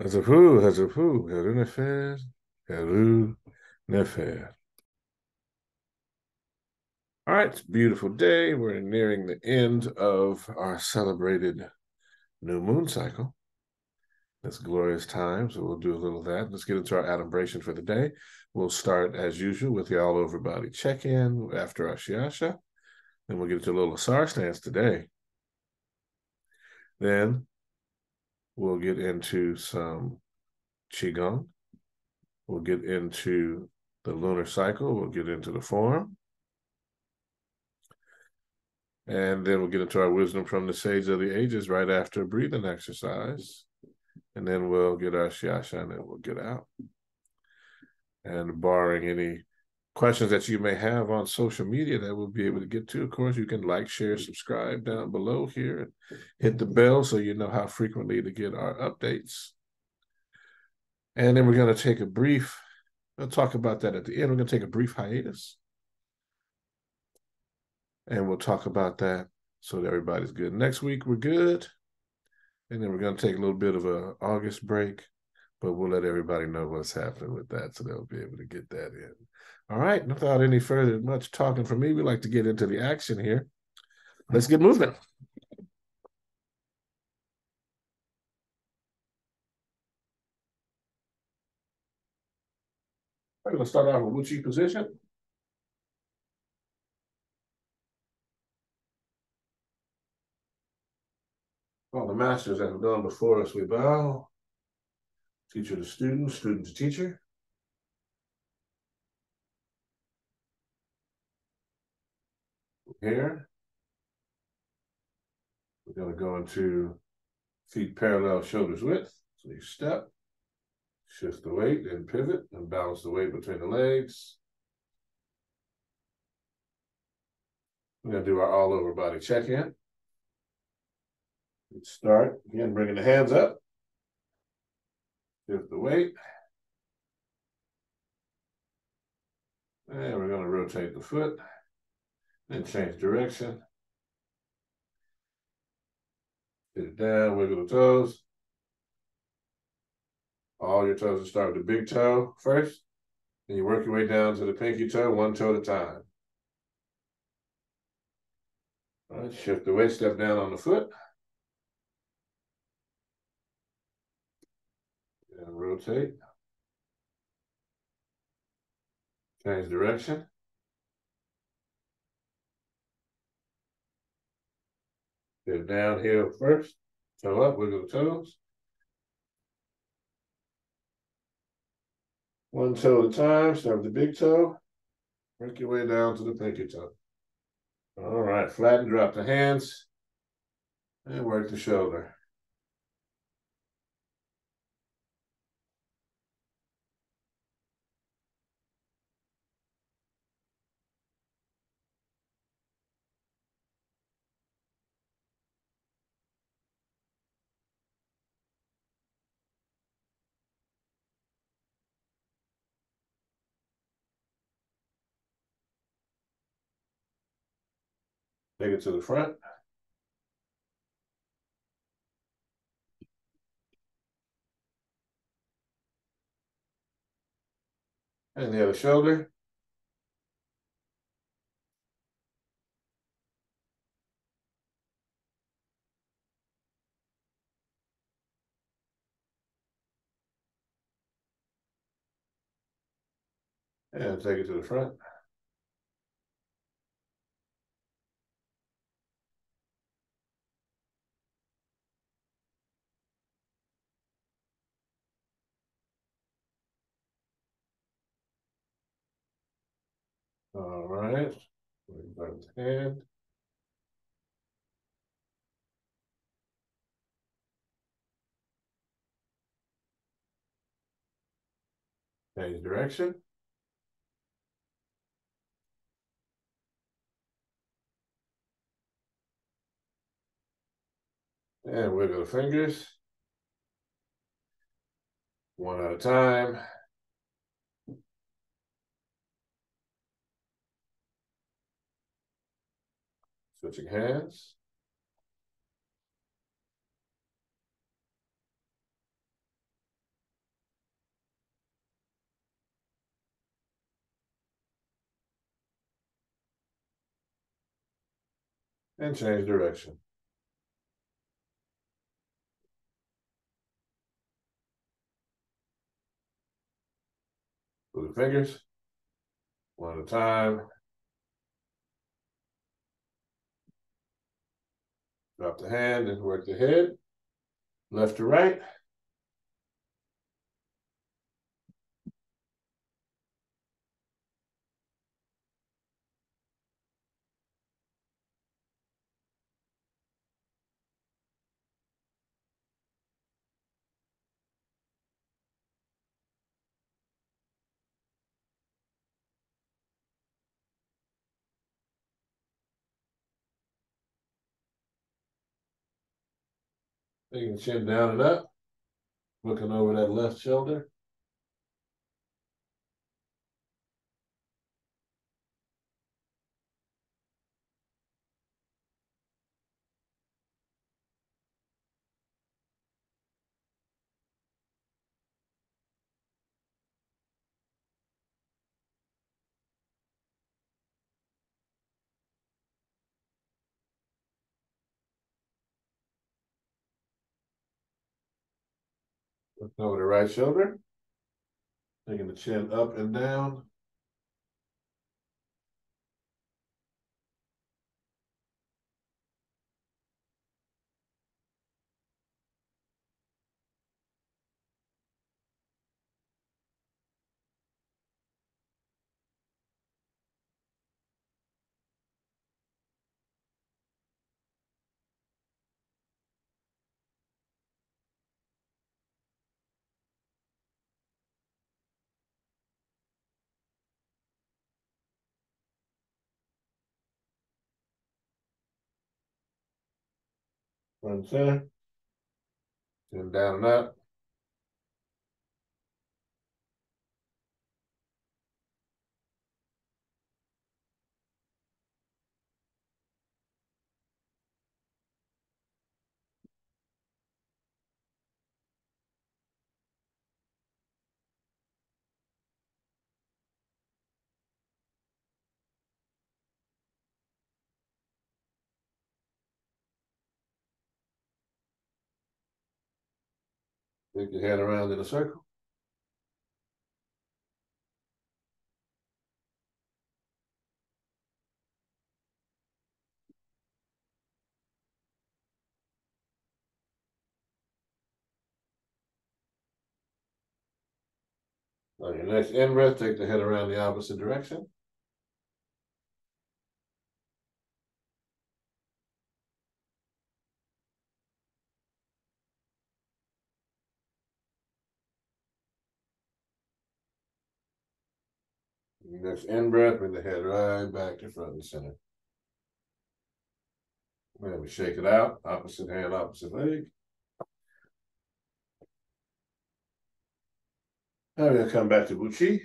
Hazafu, Hazafu, Heru Nefer, Heru Nefer. All right, beautiful day. We're nearing the end of our celebrated new moon cycle. It's glorious time, so we'll do a little of that. Let's get into our adumbration for the day. We'll start as usual with the all over body check in after our Shaashaa. Then we'll get into a little Asar stance today. Then we'll get into some Qigong. We'll get into the lunar cycle. We'll get into the form. And then we'll get into our wisdom from the sage of the ages right after a breathing exercise. And then we'll get our Shaashaa and then we'll get out. And barring any questions that you may have on social media that we'll be able to get to, of course, you can like, share, mm-hmm. subscribe down below here and hit the bell so you know how frequently to get our updates. And then we're going to take a brief, we'll talk about that at the end. We're going to take a brief hiatus and we'll talk about that so that everybody's good. Next week we're good, and then we're going to take a little bit of a August break, but we'll let everybody know what's happening with that, so they'll be able to get that in. All right, without any further much talking from me, we like to get into the action here. Let's get moving. I'm going to start off with Wuchi position. All the masters that have gone before us, we bow. Teacher to student, student to teacher. Here. We're going to go into feet parallel, shoulders width. So you step, shift the weight, then pivot, and balance the weight between the legs. We're going to do our all over body check in. Start again, bringing the hands up. Shift the weight. And we're going to rotate the foot, and change direction. Get it down, wiggle the toes. All your toes will start with the big toe first. Then you work your way down to the pinky toe, one toe at a time. All right, shift the weight, step down on the foot. And rotate. Change direction. Get downhill first, toe up, wiggle toes. One toe at a time, start with the big toe. Work your way down to the pinky toe. All right, flatten, drop the hands, and work the shoulder. Take it to the front. And the other shoulder. And take it to the front. All right. Left hand. Change direction. And wiggle the fingers. One at a time. Switching hands. And change direction. Move the fingers one at a time. Drop the hand and work the head. Left to right. Taking the chin down and up. Looking over that left shoulder. Over the right shoulder. Taking the chin up and down. Front center. And down and up. Take your head around in a circle. On your next in breath, take the head around the opposite direction. Next in breath, bring the head right back to front and center. Then we shake it out, opposite hand, opposite leg. Now we're gonna come back to Buchi.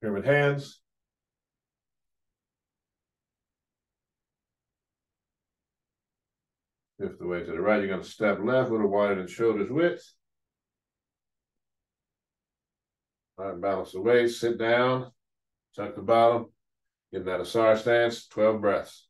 Pyramid hands. Fifth the weight to the right, you're gonna step left, a little wider than shoulders width. Balance the waist, sit down, tuck the bottom, get that Asar stance, twelve breaths.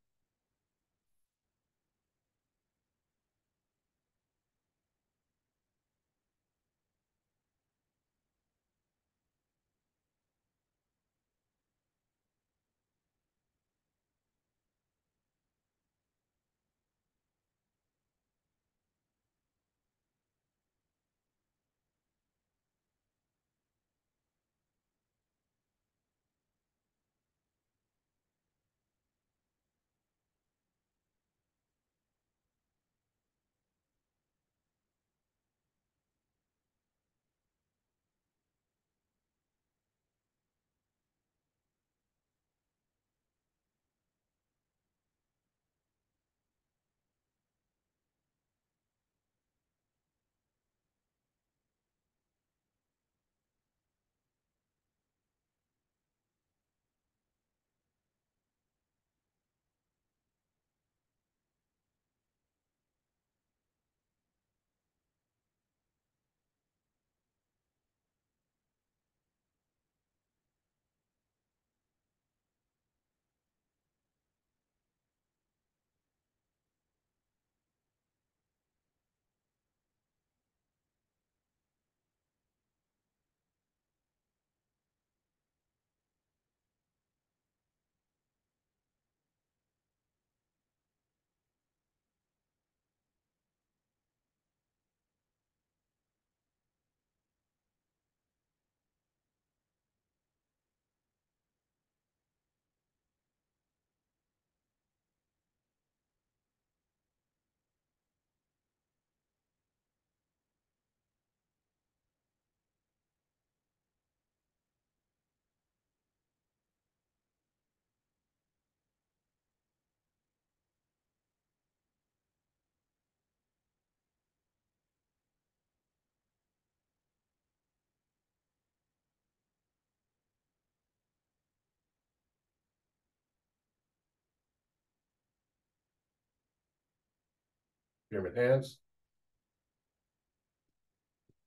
Pyramid hands.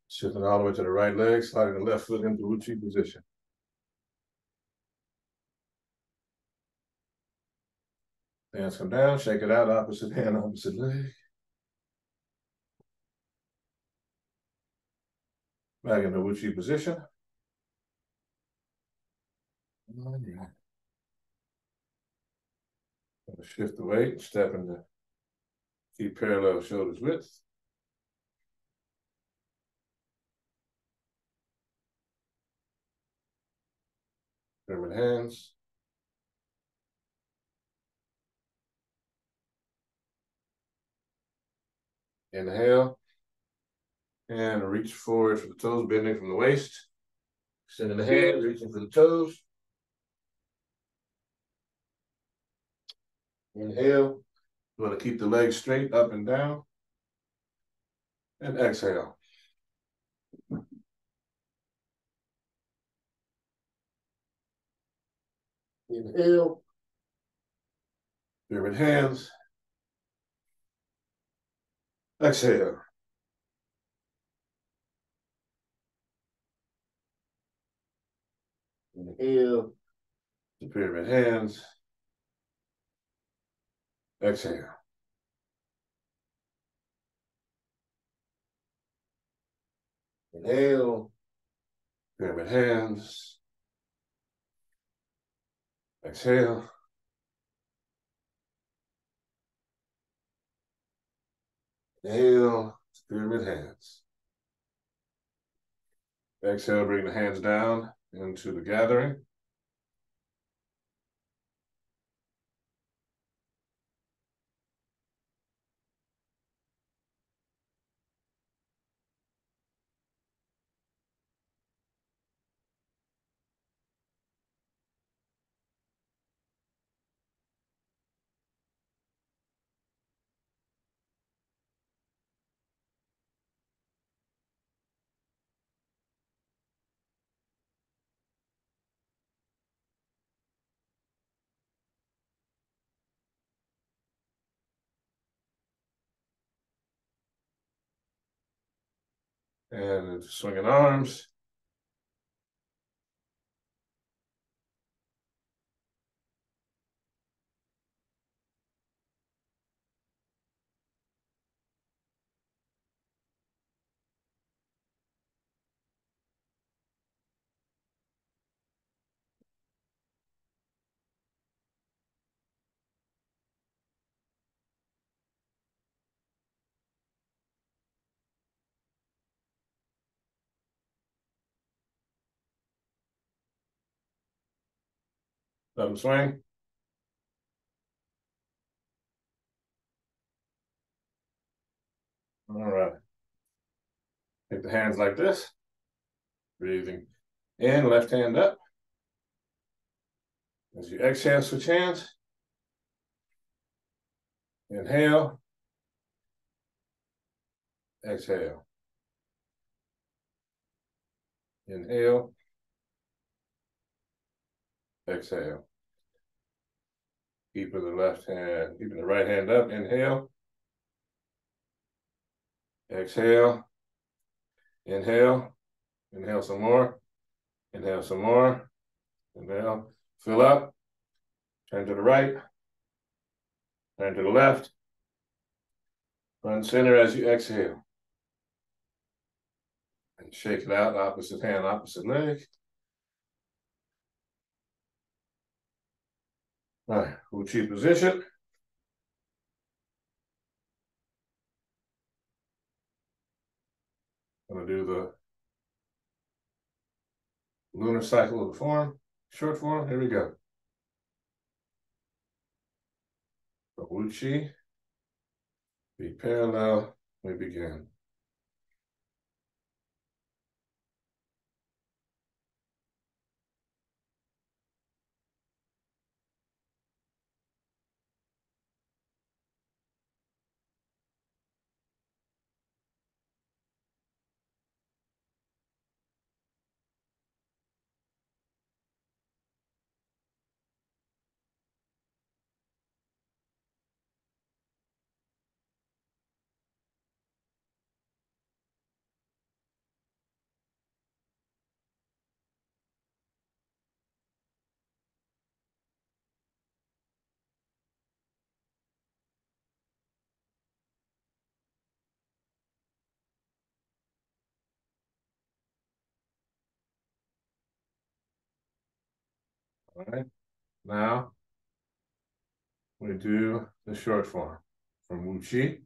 Shifting all the way to the right leg, sliding the left foot into Uchi position. Hands come down, shake it out, opposite hand, opposite leg. Back into Uchi position. Shift the weight, step into keep parallel shoulders width. Pyramid hands. Inhale. And reach forward for the toes, bending from the waist. Extending the hands, reaching for the toes. Inhale. You want to keep the legs straight up and down. And exhale. Inhale. Pyramid hands. Exhale. Inhale. The pyramid hands. Exhale. Inhale. Pyramid hands. Exhale. Inhale, pyramid hands. Exhale, bring the hands down into the gathering. And swinging arms. Them swing. All right. Take the hands like this. Breathing in, left hand up. As you exhale, switch hands. Inhale. Exhale. Inhale. Exhale. Keeping the left hand, keeping the right hand up. Inhale. Exhale. Inhale. Inhale some more. Inhale some more. Inhale. Fill up. Turn to the right. Turn to the left. Run center as you exhale. And shake it out, opposite hand, opposite leg. Right, Uchi position. Gonna do the lunar cycle of the form, short form. Here we go. Uchi, be parallel. We begin. All right. Now we do the short form from Wu Chi.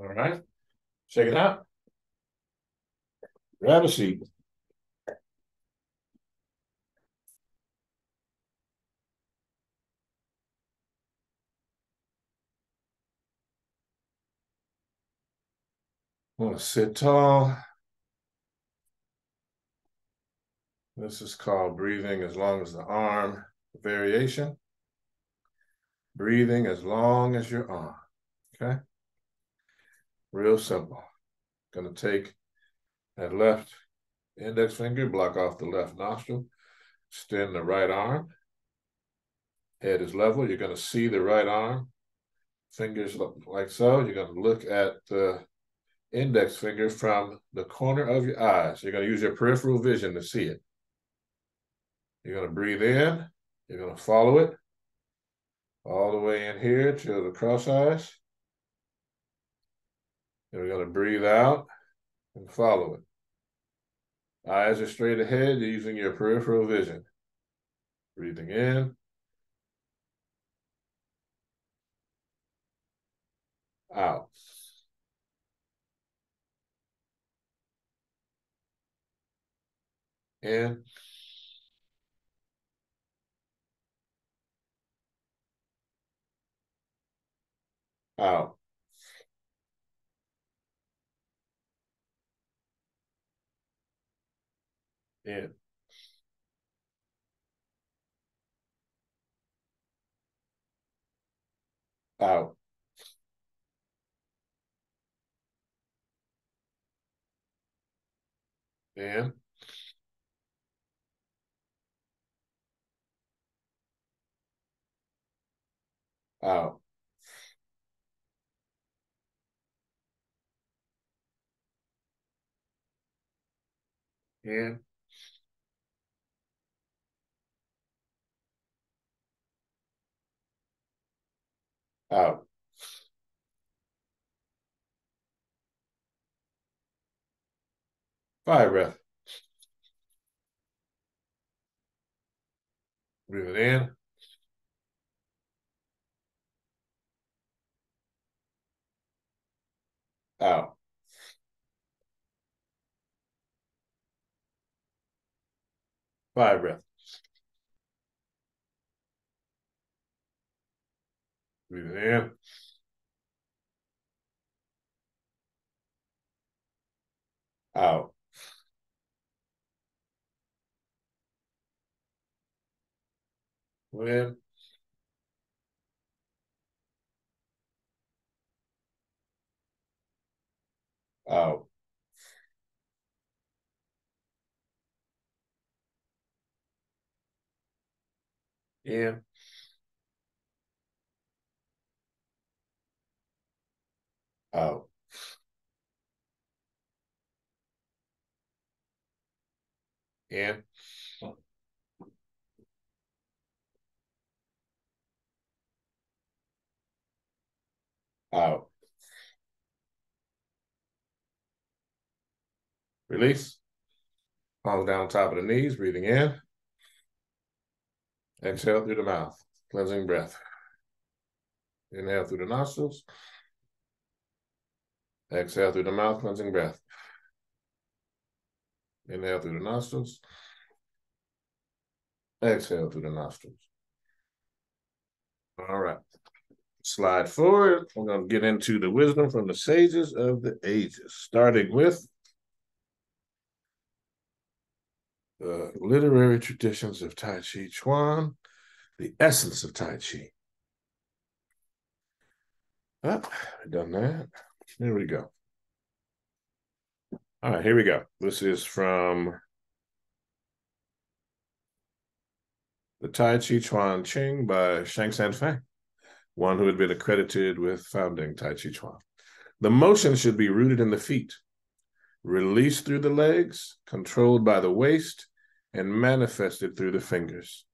All right. Check it out. Grab a seat. Want to sit tall. This is called breathing as long as the arm variation. Breathing as long as your arm. Okay. Real simple. Gonna take that left index finger, block off the left nostril, extend the right arm. Head is level. You're gonna see the right arm. Fingers like so. You're gonna look at the index finger from the corner of your eyes. You're gonna use your peripheral vision to see it. You're gonna breathe in. You're gonna follow it all the way in here to the cross eyes. We're going to breathe out and follow it. Eyes are straight ahead using your peripheral vision. Breathing in. Out. In. Out. In. Out. In. Out. In. Out. Fire breath. Breathe it in. Out. Fire breath. Leave it. Out. Well, out. Yeah. Out. In. Out. Release. Palms down top of the knees, breathing in. Exhale through the mouth, cleansing breath. Inhale through the nostrils. Exhale through the mouth, cleansing breath. Inhale through the nostrils. Exhale through the nostrils. All right. Slide forward. We're going to get into the wisdom from the sages of the ages, starting with the literary traditions of Tai Chi Chuan, the essence of Tai Chi. Oh, done that. There we go. All right, here we go. This is from the Tai Chi Chuan Ching by Shang San Feng, one who had been accredited with founding Tai Chi Chuan. The motion should be rooted in the feet, released through the legs, controlled by the waist, and manifested through the fingers.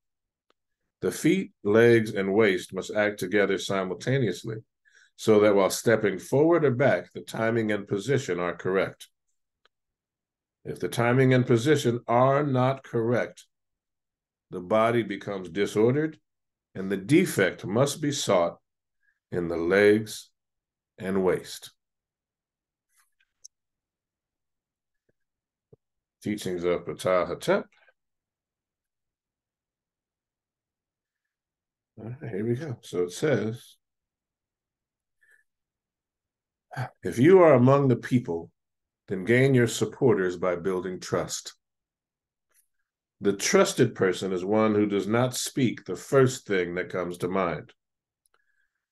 The feet, legs, and waist must act together simultaneously so that while stepping forward or back, the timing and position are correct. If the timing and position are not correct, the body becomes disordered and the defect must be sought in the legs and waist. Teachings of Ptah here we go. So it says, if you are among the people, then gain your supporters by building trust. The trusted person is one who does not speak the first thing that comes to mind,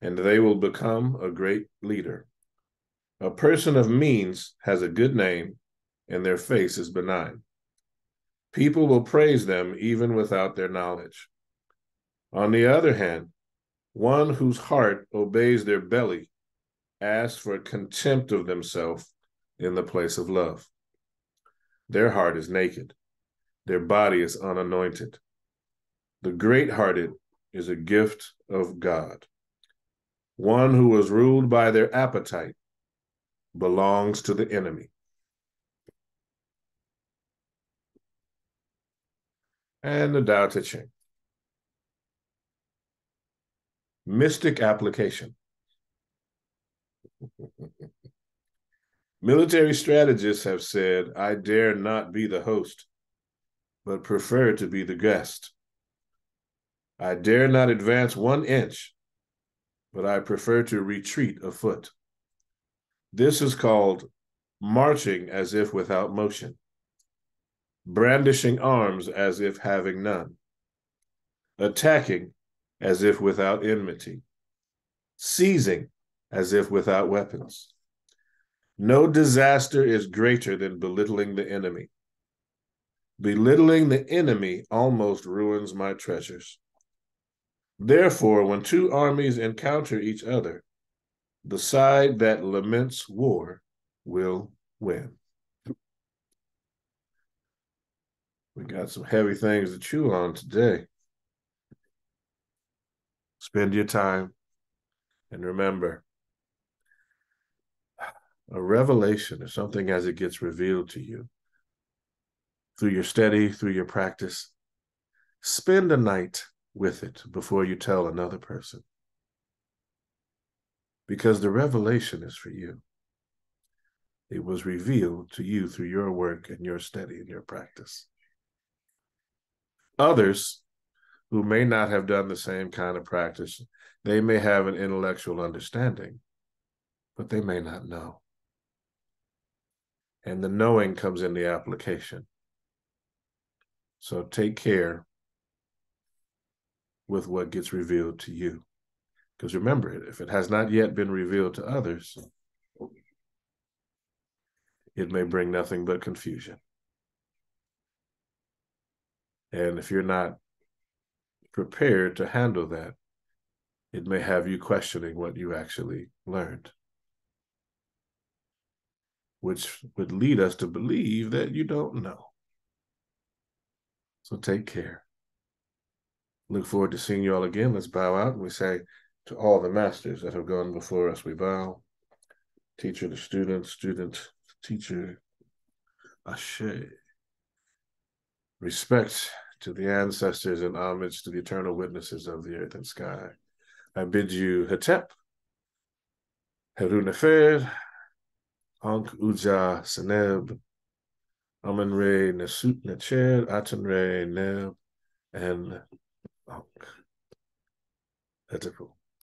and they will become a great leader. A person of means has a good name, and their face is benign. People will praise them even without their knowledge. On the other hand, one whose heart obeys their belly asks for contempt of themselves in the place of love. Their heart is naked, their body is unanointed. The great hearted is a gift of God. One who is ruled by their appetite belongs to the enemy. And the Tao Te Ching. Mystic application. Military strategists have said, I dare not be the host, but prefer to be the guest. I dare not advance one inch, but I prefer to retreat a foot. This is called marching as if without motion, brandishing arms as if having none, attacking as if without enmity, seizing as if without weapons. No disaster is greater than belittling the enemy. Belittling the enemy almost ruins my treasures. Therefore, when two armies encounter each other, the side that laments war will win. We got some heavy things to chew on today. Spend your time and remember a revelation is something as it gets revealed to you through your study, through your practice. Spend a night with it before you tell another person. Because the revelation is for you. It was revealed to you through your work and your study and your practice. Others who may not have done the same kind of practice. They may have an intellectual understanding, but they may not know. And the knowing comes in the application. So take care with what gets revealed to you. Because remember, if it has not yet been revealed to others, it may bring nothing but confusion. And if you're not prepared to handle that, it may have you questioning what you actually learned, which would lead us to believe that you don't know. So take care. Look forward to seeing you all again. Let's bow out and we say to all the masters that have gone before us, we bow. Teacher to student, student, to teacher, ashe. Respect to the ancestors and homage to the eternal witnesses of the earth and sky. I bid you Hetep, Nefer, Ankh Uja Seneb, Amen Re Nesut Necher, Aten Re Neb, and Ankh. Hetepul.